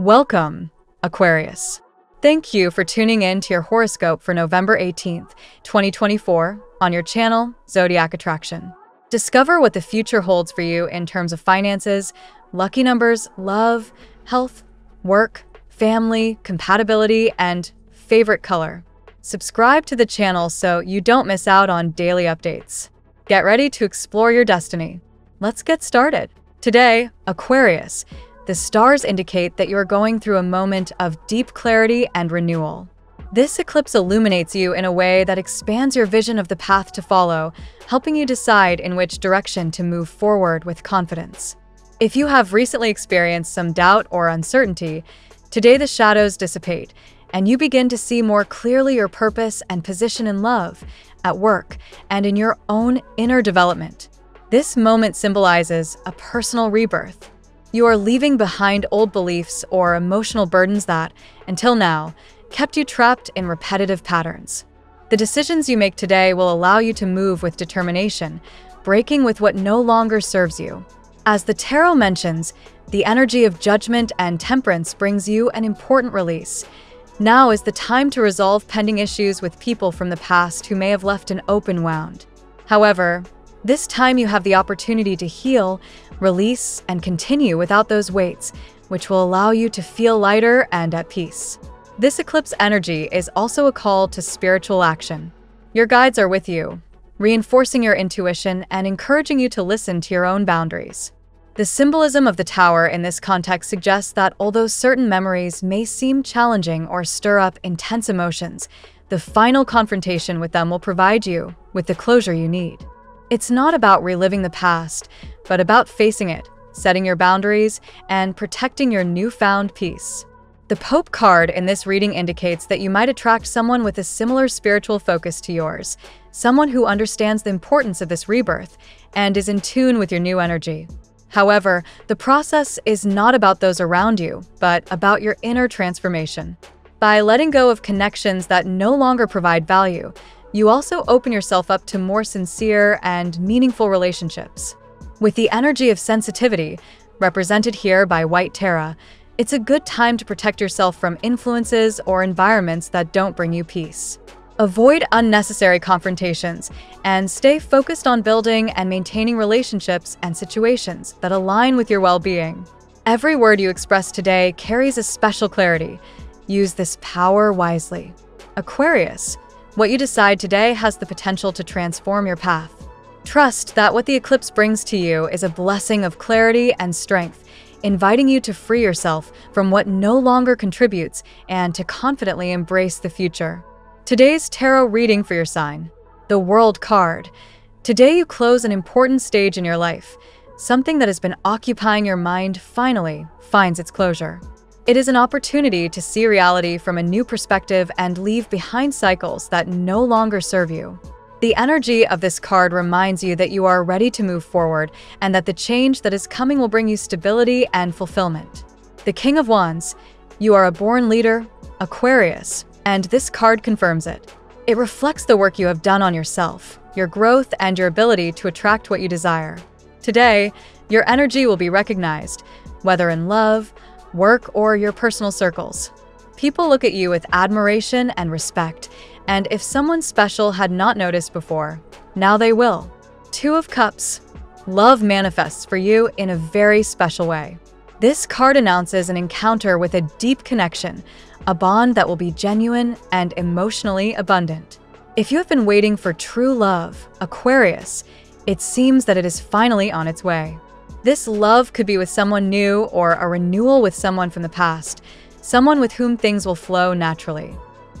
Welcome, Aquarius. Thank you for tuning in to your horoscope for November 18th, 2024, on your channel, Zodiac Attraction. Discover what the future holds for you in terms of finances, lucky numbers, love, health, work, family, compatibility, and favorite color. Subscribe to the channel so you don't miss out on daily updates. Get ready to explore your destiny. Let's get started. Today, Aquarius, the stars indicate that you are going through a moment of deep clarity and renewal. This eclipse illuminates you in a way that expands your vision of the path to follow, helping you decide in which direction to move forward with confidence. If you have recently experienced some doubt or uncertainty, today the shadows dissipate, and you begin to see more clearly your purpose and position in love, at work, and in your own inner development. This moment symbolizes a personal rebirth, you are leaving behind old beliefs or emotional burdens that, until now, kept you trapped in repetitive patterns. The decisions you make today will allow you to move with determination, breaking with what no longer serves you. As the tarot mentions, the energy of judgment and temperance brings you an important release. Now is the time to resolve pending issues with people from the past who may have left an open wound. However, this time you have the opportunity to heal, release, and continue without those weights, which will allow you to feel lighter and at peace. This eclipse energy is also a call to spiritual action. Your guides are with you, reinforcing your intuition and encouraging you to listen to your own boundaries. The symbolism of the tower in this context suggests that although certain memories may seem challenging or stir up intense emotions, the final confrontation with them will provide you with the closure you need. It's not about reliving the past, but about facing it, setting your boundaries, and protecting your newfound peace. The Pope card in this reading indicates that you might attract someone with a similar spiritual focus to yours, someone who understands the importance of this rebirth and is in tune with your new energy. However, the process is not about those around you, but about your inner transformation. By letting go of connections that no longer provide value, you also open yourself up to more sincere and meaningful relationships. With the energy of sensitivity, represented here by White Tara, it's a good time to protect yourself from influences or environments that don't bring you peace. Avoid unnecessary confrontations and stay focused on building and maintaining relationships and situations that align with your well being. Every word you express today carries a special clarity. Use this power wisely. Aquarius, what you decide today has the potential to transform your path. Trust that what the eclipse brings to you is a blessing of clarity and strength, inviting you to free yourself from what no longer contributes and to confidently embrace the future. Today's tarot reading for your sign the World card. Today, you close an important stage in your life. Something that has been occupying your mind finally finds its closure. It is an opportunity to see reality from a new perspective and leave behind cycles that no longer serve you. The energy of this card reminds you that you are ready to move forward and that the change that is coming will bring you stability and fulfillment. The King of Wands, you are a born leader, Aquarius, and this card confirms it. It reflects the work you have done on yourself, your growth, and your ability to attract what you desire. Today, your energy will be recognized, whether in love, work, or your personal circles. People look at you with admiration and respect, and if someone special had not noticed before, now they will. Two of Cups. Love manifests for you in a very special way. This card announces an encounter with a deep connection, a bond that will be genuine and emotionally abundant. If you have been waiting for true love, Aquarius, it seems that it is finally on its way. This love could be with someone new or a renewal with someone from the past, someone with whom things will flow naturally.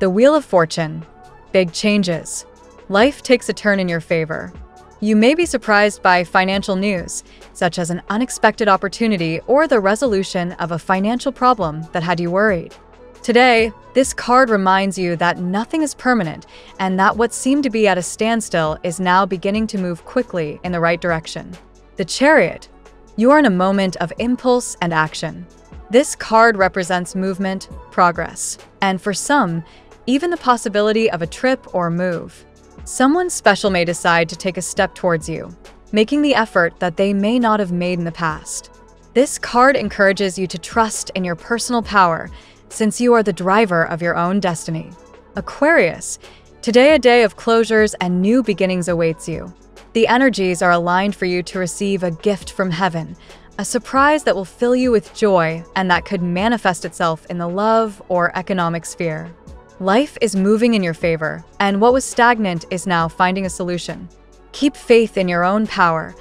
The Wheel of Fortune. Big changes. Life takes a turn in your favor. You may be surprised by financial news, such as an unexpected opportunity or the resolution of a financial problem that had you worried. Today, this card reminds you that nothing is permanent and that what seemed to be at a standstill is now beginning to move quickly in the right direction. The Chariot you are in a moment of impulse and action. This card represents movement, progress, and for some, even the possibility of a trip or move. Someone special may decide to take a step towards you, making the effort that they may not have made in the past. This card encourages you to trust in your personal power, since you are the driver of your own destiny. Aquarius, today a day of closures and new beginnings awaits you. The energies are aligned for you to receive a gift from heaven, a surprise that will fill you with joy and that could manifest itself in the love or economic sphere. Life is moving in your favor, and what was stagnant is now finding a solution. Keep faith in your own power,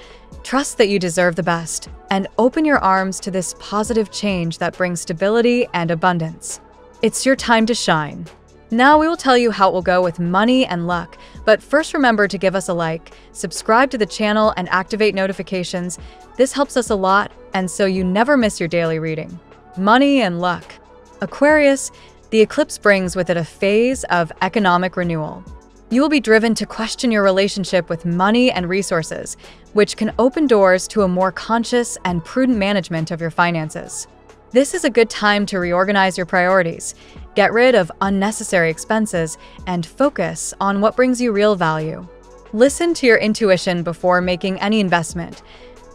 trust that you deserve the best, and open your arms to this positive change that brings stability and abundance. It's your time to shine. Now we will tell you how it will go with money and luck, but first remember to give us a like, subscribe to the channel, and activate notifications. This helps us a lot, and so you never miss your daily reading. Money and luck. Aquarius, the eclipse brings with it a phase of economic renewal. You will be driven to question your relationship with money and resources, which can open doors to a more conscious and prudent management of your finances. This is a good time to reorganize your priorities, get rid of unnecessary expenses, and focus on what brings you real value. Listen to your intuition before making any investment.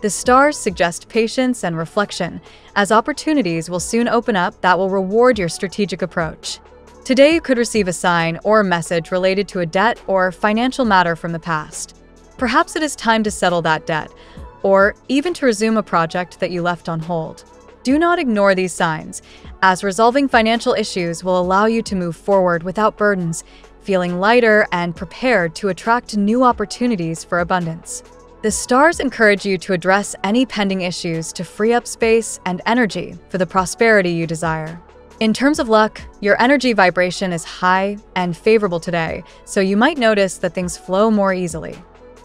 The stars suggest patience and reflection, as opportunities will soon open up that will reward your strategic approach. Today, you could receive a sign or a message related to a debt or financial matter from the past. Perhaps it is time to settle that debt, or even to resume a project that you left on hold. Do not ignore these signs, as resolving financial issues will allow you to move forward without burdens, feeling lighter and prepared to attract new opportunities for abundance. The stars encourage you to address any pending issues to free up space and energy for the prosperity you desire. In terms of luck, your energy vibration is high and favorable today, so you might notice that things flow more easily.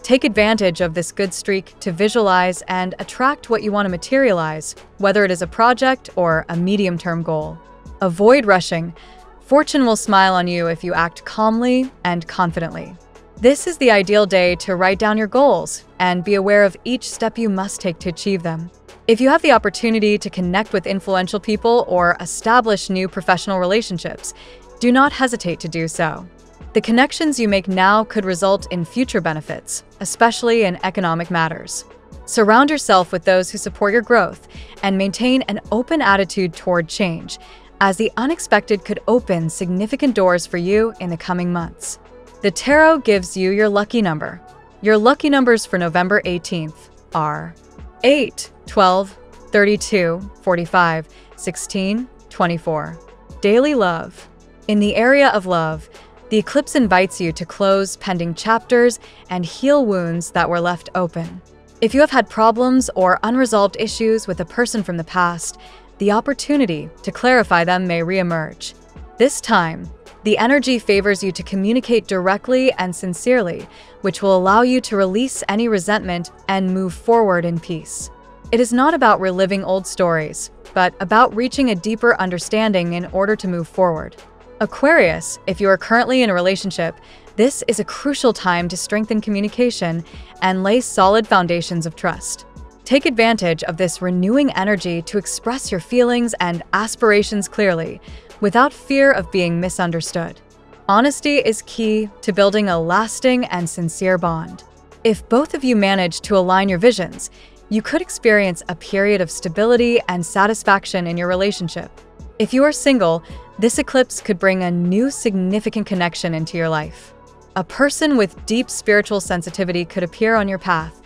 Take advantage of this good streak to visualize and attract what you want to materialize, whether it is a project or a medium term goal. Avoid rushing. Fortune will smile on you if you act calmly and confidently. This is the ideal day to write down your goals and be aware of each step you must take to achieve them. If you have the opportunity to connect with influential people or establish new professional relationships, do not hesitate to do so. The connections you make now could result in future benefits, especially in economic matters. Surround yourself with those who support your growth and maintain an open attitude toward change, as the unexpected could open significant doors for you in the coming months. The tarot gives you your lucky number. Your lucky numbers for November 18th are 8, 12, 32, 45, 16, 24. Daily love. In the area of love, the eclipse invites you to close pending chapters and heal wounds that were left open. If you have had problems or unresolved issues with a person from the past, the opportunity to clarify them may reemerge. This time, the energy favors you to communicate directly and sincerely, which will allow you to release any resentment and move forward in peace. It is not about reliving old stories, but about reaching a deeper understanding in order to move forward. Aquarius, if you are currently in a relationship, this is a crucial time to strengthen communication and lay solid foundations of trust. Take advantage of this renewing energy to express your feelings and aspirations clearly, without fear of being misunderstood. Honesty is key to building a lasting and sincere bond. If both of you manage to align your visions, you could experience a period of stability and satisfaction in your relationship. If you are single, this eclipse could bring a new significant connection into your life. A person with deep spiritual sensitivity could appear on your path,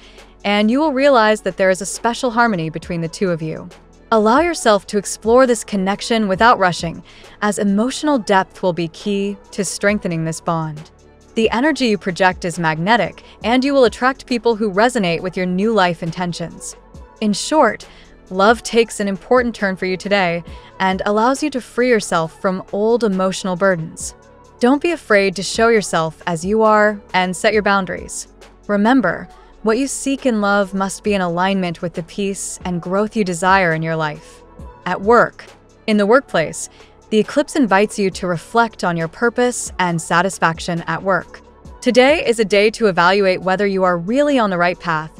and you will realize that there is a special harmony between the two of you. Allow yourself to explore this connection without rushing, as emotional depth will be key to strengthening this bond. The energy you project is magnetic, and you will attract people who resonate with your new life intentions. In short, Love takes an important turn for you today and allows you to free yourself from old emotional burdens. Don't be afraid to show yourself as you are and set your boundaries. Remember, what you seek in love must be in alignment with the peace and growth you desire in your life. At work, in the workplace, the eclipse invites you to reflect on your purpose and satisfaction at work. Today is a day to evaluate whether you are really on the right path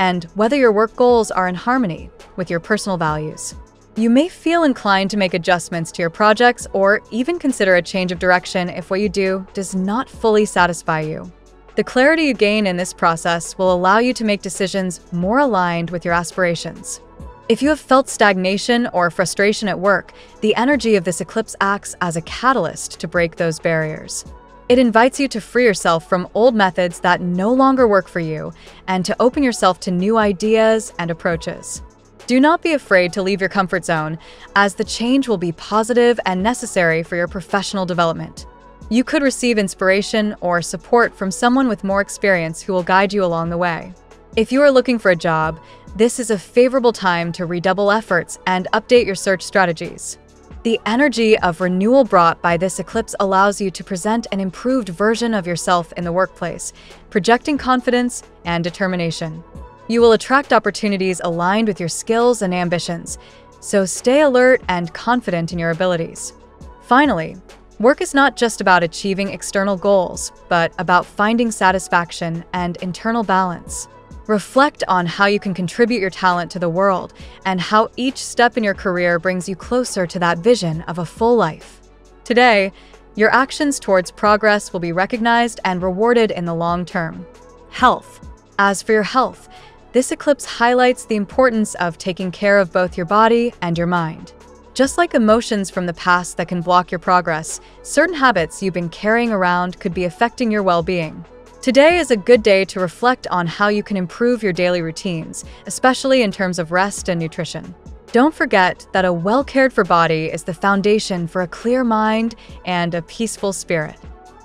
and whether your work goals are in harmony with your personal values. You may feel inclined to make adjustments to your projects or even consider a change of direction if what you do does not fully satisfy you. The clarity you gain in this process will allow you to make decisions more aligned with your aspirations. If you have felt stagnation or frustration at work, the energy of this eclipse acts as a catalyst to break those barriers. It invites you to free yourself from old methods that no longer work for you and to open yourself to new ideas and approaches. Do not be afraid to leave your comfort zone, as the change will be positive and necessary for your professional development. You could receive inspiration or support from someone with more experience who will guide you along the way. If you are looking for a job, this is a favorable time to redouble efforts and update your search strategies. The energy of renewal brought by this eclipse allows you to present an improved version of yourself in the workplace, projecting confidence and determination. You will attract opportunities aligned with your skills and ambitions, so stay alert and confident in your abilities. Finally, work is not just about achieving external goals, but about finding satisfaction and internal balance. Reflect on how you can contribute your talent to the world and how each step in your career brings you closer to that vision of a full life. Today, your actions towards progress will be recognized and rewarded in the long term. Health. As for your health, this eclipse highlights the importance of taking care of both your body and your mind. Just like emotions from the past that can block your progress, certain habits you've been carrying around could be affecting your well being. Today is a good day to reflect on how you can improve your daily routines, especially in terms of rest and nutrition. Don't forget that a well cared for body is the foundation for a clear mind and a peaceful spirit.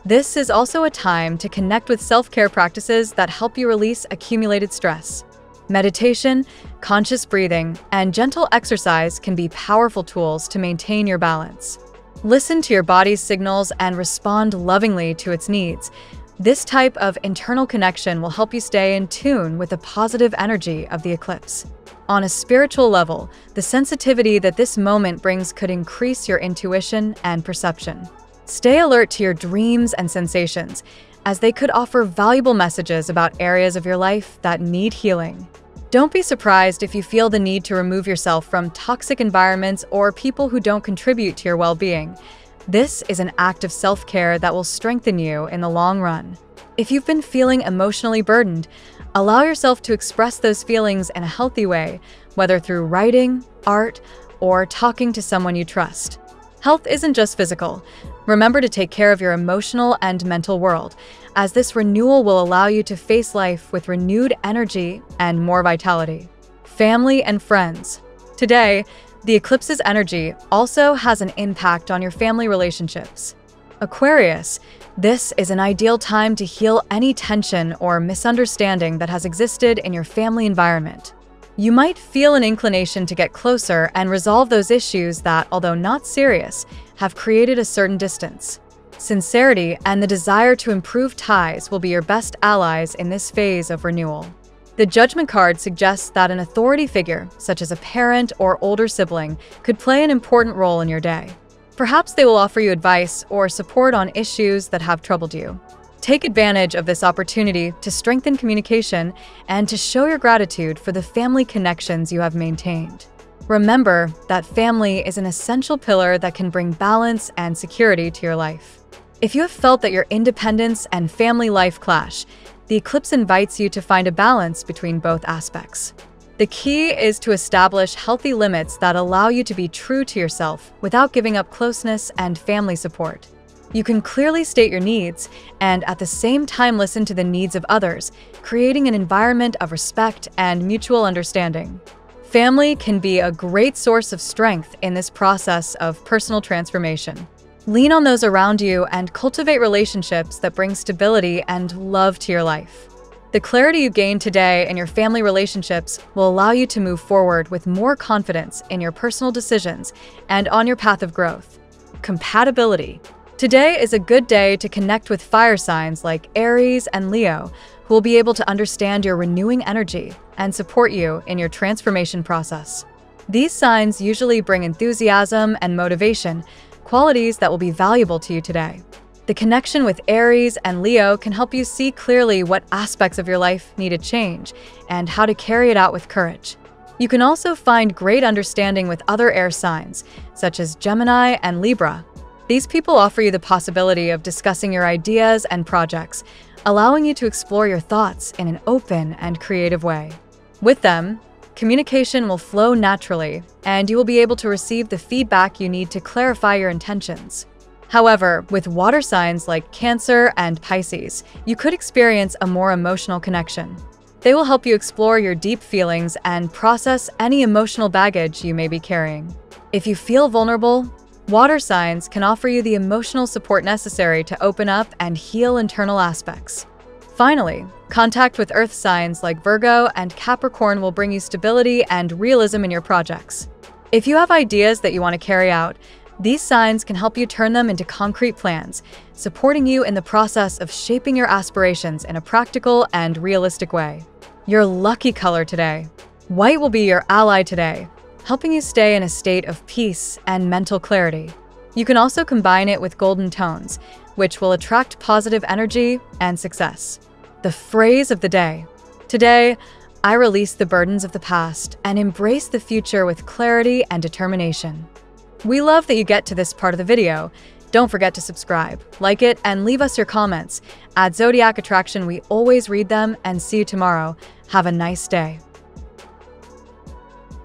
This is also a time to connect with self care practices that help you release accumulated stress. Meditation, conscious breathing, and gentle exercise can be powerful tools to maintain your balance. Listen to your body's signals and respond lovingly to its needs, this type of internal connection will help you stay in tune with the positive energy of the eclipse. On a spiritual level, the sensitivity that this moment brings could increase your intuition and perception. Stay alert to your dreams and sensations, as they could offer valuable messages about areas of your life that need healing. Don't be surprised if you feel the need to remove yourself from toxic environments or people who don't contribute to your well being. This is an act of self care that will strengthen you in the long run. If you've been feeling emotionally burdened, allow yourself to express those feelings in a healthy way, whether through writing, art, or talking to someone you trust. Health isn't just physical. Remember to take care of your emotional and mental world, as this renewal will allow you to face life with renewed energy and more vitality. Family and friends. Today, the eclipse's energy also has an impact on your family relationships. Aquarius, this is an ideal time to heal any tension or misunderstanding that has existed in your family environment. You might feel an inclination to get closer and resolve those issues that, although not serious, have created a certain distance. Sincerity and the desire to improve ties will be your best allies in this phase of renewal. The judgment card suggests that an authority figure, such as a parent or older sibling, could play an important role in your day. Perhaps they will offer you advice or support on issues that have troubled you. Take advantage of this opportunity to strengthen communication and to show your gratitude for the family connections you have maintained. Remember that family is an essential pillar that can bring balance and security to your life. If you have felt that your independence and family life clash, the eclipse invites you to find a balance between both aspects. The key is to establish healthy limits that allow you to be true to yourself without giving up closeness and family support. You can clearly state your needs and at the same time listen to the needs of others, creating an environment of respect and mutual understanding. Family can be a great source of strength in this process of personal transformation. Lean on those around you and cultivate relationships that bring stability and love to your life. The clarity you gain today in your family relationships will allow you to move forward with more confidence in your personal decisions and on your path of growth. Compatibility. Today is a good day to connect with fire signs like Aries and Leo, who will be able to understand your renewing energy and support you in your transformation process. These signs usually bring enthusiasm and motivation, qualities that will be valuable to you today. The connection with Aries and Leo can help you see clearly what aspects of your life need a change and how to carry it out with courage. You can also find great understanding with other air signs, such as Gemini and Libra. These people offer you the possibility of discussing your ideas and projects, allowing you to explore your thoughts in an open and creative way. With them, communication will flow naturally, and you will be able to receive the feedback you need to clarify your intentions. However, with water signs like Cancer and Pisces, you could experience a more emotional connection. They will help you explore your deep feelings and process any emotional baggage you may be carrying. If you feel vulnerable, water signs can offer you the emotional support necessary to open up and heal internal aspects. Finally, contact with earth signs like Virgo and Capricorn will bring you stability and realism in your projects. If you have ideas that you want to carry out, these signs can help you turn them into concrete plans, supporting you in the process of shaping your aspirations in a practical and realistic way. Your lucky color today. White will be your ally today, helping you stay in a state of peace and mental clarity. You can also combine it with golden tones, which will attract positive energy and success. The phrase of the day. Today, I release the burdens of the past and embrace the future with clarity and determination. We love that you get to this part of the video. Don't forget to subscribe, like it, and leave us your comments. At Zodiac Attraction, we always read them and see you tomorrow. Have a nice day.